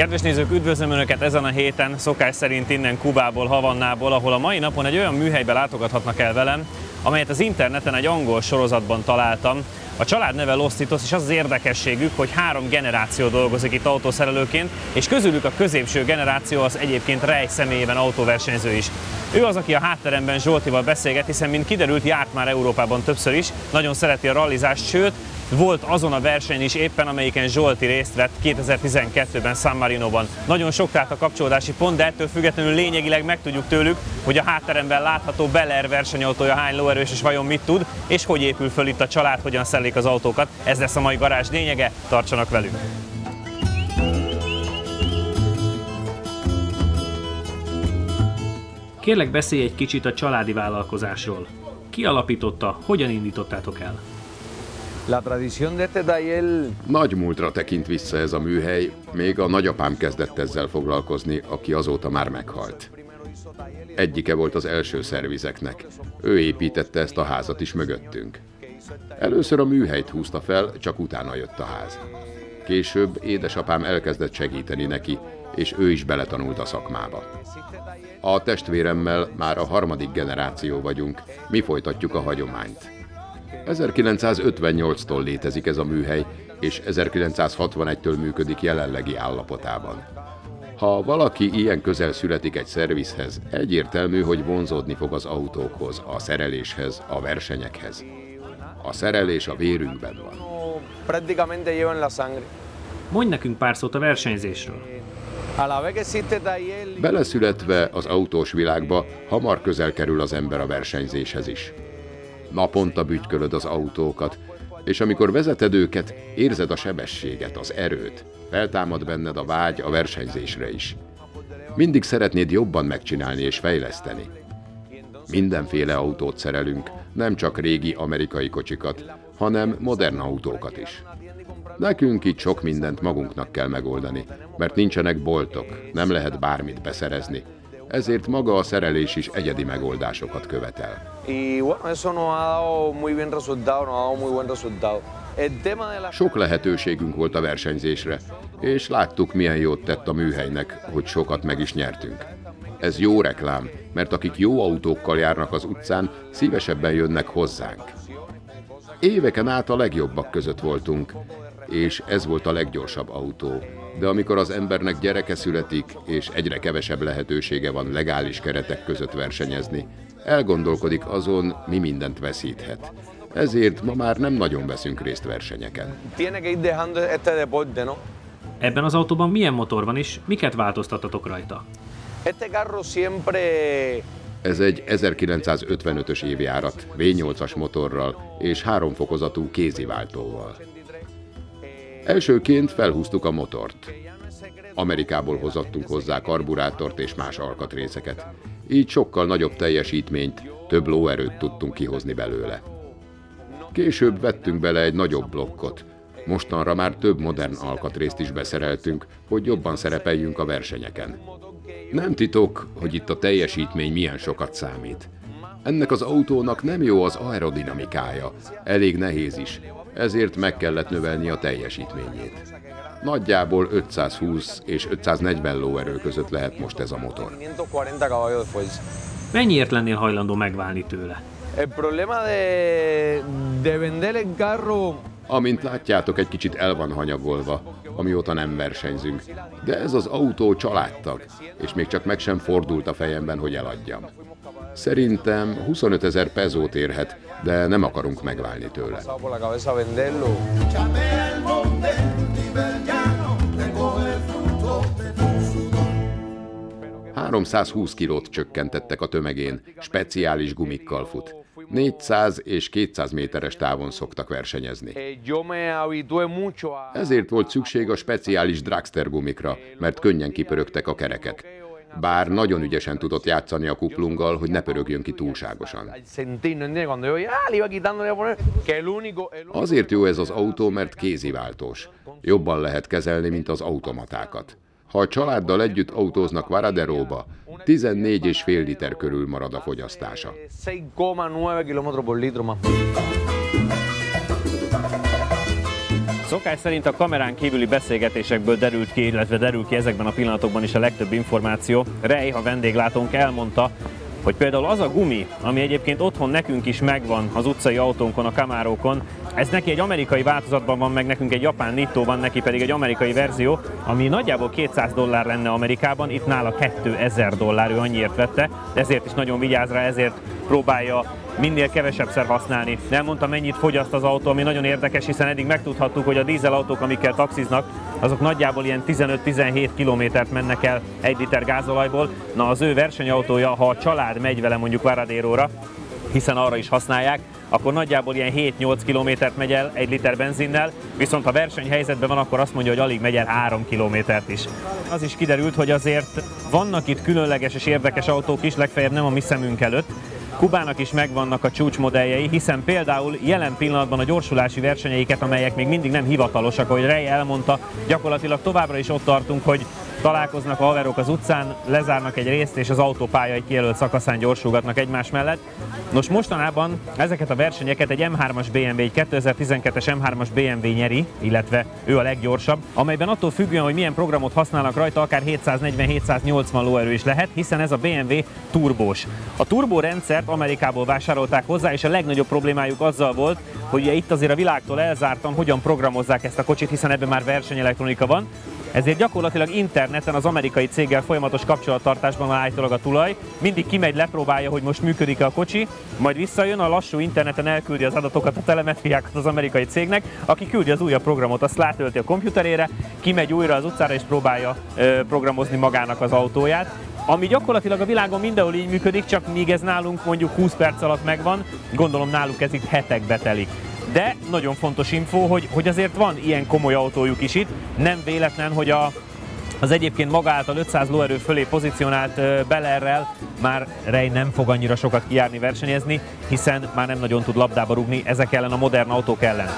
Kedves nézők, üdvözlöm Önöket ezen a héten, szokás szerint innen Kubából, Havannából, ahol a mai napon egy olyan műhelybe látogathatnak el velem, amelyet az interneten egy angol sorozatban találtam. A család neve Lostitos, és az az érdekességük, hogy három generáció dolgozik itt autószerelőként, és közülük a középső generáció az egyébként Rej személyében autóversenyző is. Ő az, aki a hátteremben Zsoltival beszélget, hiszen mint kiderült, járt már Európában többször is, nagyon szereti a rallizást, sőt, volt azon a verseny is éppen, amelyiken Zsolti részt vett 2012-ben San Marino-ban. Nagyon sok tehát a kapcsolódási pont, de ettől függetlenül lényegileg megtudjuk tőlük, hogy a hátteremben látható Bel Air versenyautója hány lóerős és vajon mit tud, és hogy épül föl itt a család, hogyan szellik az autókat. Ez lesz a mai garázs lényege, tartsanak velünk! Kérlek beszélj egy kicsit a családi vállalkozásról. Ki alapította, hogyan indítottátok el? Nagy múltra tekint vissza ez a műhely, még a nagyapám kezdett ezzel foglalkozni, aki azóta már meghalt. Egyike volt az első szervizeknek. Ő építette ezt a házat is mögöttünk. Először a műhelyt húzta fel, csak utána jött a ház. Később édesapám elkezdett segíteni neki, és ő is beletanult a szakmába. A testvéremmel már a harmadik generáció vagyunk, mi folytatjuk a hagyományt. 1958-tól létezik ez a műhely, és 1961-től működik jelenlegi állapotában. Ha valaki ilyen közel születik egy szervizhez, egyértelmű, hogy vonzódni fog az autókhoz, a szereléshez, a versenyekhez. A szerelés a vérünkben van. Mondj nekünk pár szót a versenyzésről. Beleszületve az autós világba, hamar közel kerül az ember a versenyzéshez is. Naponta bütykölöd az autókat, és amikor vezeted őket, érzed a sebességet, az erőt. Feltámad benned a vágy a versenyzésre is. Mindig szeretnéd jobban megcsinálni és fejleszteni. Mindenféle autót szerelünk, nem csak régi amerikai kocsikat, hanem modern autókat is. Nekünk itt sok mindent magunknak kell megoldani, mert nincsenek boltok, nem lehet bármit beszerezni. Ezért maga a szerelés is egyedi megoldásokat követel. Sok lehetőségünk volt a versenyzésre, és láttuk, milyen jót tett a műhelynek, hogy sokat meg is nyertünk. Ez jó reklám, mert akik jó autókkal járnak az utcán, szívesebben jönnek hozzánk. Éveken át a legjobbak között voltunk, és ez volt a leggyorsabb autó. De amikor az embernek gyereke születik, és egyre kevesebb lehetősége van legális keretek között versenyezni, elgondolkodik azon, mi mindent veszíthet. Ezért ma már nem nagyon veszünk részt versenyeken. Ebben az autóban milyen motor van és miket változtattatok rajta? Este carro siempre Ez egy 1955-ös évjárat, V8-as motorral és háromfokozatú kéziváltóval. Elsőként felhúztuk a motort. Amerikából hozottunk hozzá karburátort és más alkatrészeket. Így sokkal nagyobb teljesítményt, több lóerőt tudtunk kihozni belőle. Később vettünk bele egy nagyobb blokkot. Mostanra már több modern alkatrészt is beszereltünk, hogy jobban szerepeljünk a versenyeken. Nem titok, hogy itt a teljesítmény milyen sokat számít. Ennek az autónak nem jó az aerodinamikája, elég nehéz is, ezért meg kellett növelni a teljesítményét. Nagyjából 520 és 540 lóerő között lehet most ez a motor. 540 caballos de fuerza. Mennyiért lennél hajlandó megválni tőle? El problema de, de vender el carro Amint látjátok, egy kicsit el van hanyagolva, amióta nem versenyzünk. De ez az autó családtag, és még csak meg sem fordult a fejemben, hogy eladjam. Szerintem 25 ezer pezót érhet, de nem akarunk megválni tőle. pasado por la cabeza venderlo. Chapea el monte, cultiva el llano, recoge el fruto de tu sudor. 320 kilót csökkentettek a tömegén, speciális gumikkal fut. 400 és 200 méteres távon szoktak versenyezni. Ezért volt szükség a speciális dragster gumikra, mert könnyen kipörögtek a kerekek. Bár nagyon ügyesen tudott játszani a kuplunggal, hogy ne pörögjön ki túlságosan. Azért jó ez az autó, mert kéziváltós. Jobban lehet kezelni, mint az automatákat. Ha a családdal együtt autóznak Varaderóba, 14,5 liter körül marad a fogyasztása. 6,9 kilómetros por litro. Szokás szerint a kamerán kívüli beszélgetésekből derült ki, illetve derül ki ezekben a pillanatokban is a legtöbb információ. Rej, ha vendéglátónk elmondta, hogy például az a gumi, ami egyébként otthon nekünk is megvan az utcai autónkon, a kamárókon, ez neki egy amerikai változatban van, meg nekünk egy japán Nitto van, neki pedig egy amerikai verzió, ami nagyjából 200 dollár lenne Amerikában, itt nála 2000 dollár, ő annyiért vette, ezért is nagyon vigyáz rá, ezért próbálja minél kevesebbszer használni. Nem mondta, mennyit fogyaszt az autó, ami nagyon érdekes, hiszen eddig megtudhattuk, hogy a dízelautók, amikkel taxiznak, azok nagyjából ilyen 15-17 kilométert mennek el egy liter gázolajból. Na az ő versenyautója, ha a család megy vele mondjuk Varadéróra, hiszen arra is használják, akkor nagyjából ilyen 7-8 kilométert megy el egy liter benzinnel, viszont ha versenyhelyzetben van, akkor azt mondja, hogy alig megy el 3 kilométert is. Az is kiderült, hogy azért vannak itt különleges és érdekes autók is, legfeljebb nem a mi szemünk előtt, Kubának is megvannak a csúcsmodelljei, hiszen például jelen pillanatban a gyorsulási versenyeiket, amelyek még mindig nem hivatalosak, ahogy Rej elmondta, gyakorlatilag továbbra is ott tartunk, hogy találkoznak a haverok az utcán, lezárnak egy részt, és az autópálya egy kijelölt szakaszán gyorsulgatnak egymás mellett. Nos, mostanában ezeket a versenyeket egy M3-as BMW, egy 2012-es M3-as BMW nyeri, illetve ő a leggyorsabb, amelyben attól függően, hogy milyen programot használnak rajta, akár 740-780 lóerő is lehet, hiszen ez a BMW turbós. A turbó rendszert Amerikából vásárolták hozzá, és a legnagyobb problémájuk azzal volt, hogy ugye itt azért a világtól elzártam, hogyan programozzák ezt a kocsit, hiszen ebben már versenyelektronika van, ezért gyakorlatilag interneten az amerikai céggel folyamatos kapcsolattartásban van állítólag a tulaj, mindig kimegy, lepróbálja, hogy most működik-e a kocsi, majd visszajön, a lassú interneten elküldi az adatokat, a telemetriákat az amerikai cégnek, aki küldi az újabb programot, azt látölti a komputerére, kimegy újra az utcára és próbálja ö, programozni magának az autóját, ami gyakorlatilag a világon mindenhol így működik, csak míg ez nálunk mondjuk 20 perc alatt megvan, gondolom náluk ez itt hetekbe telik. De nagyon fontos info, hogy, hogy azért van ilyen komoly autójuk is itt, nem véletlen, hogy a, az egyébként maga által 500 lóerő fölé pozícionált uh, Belerrel már Rej nem fog annyira sokat kijárni versenyezni, hiszen már nem nagyon tud labdába rugni ezek ellen a modern autók ellen.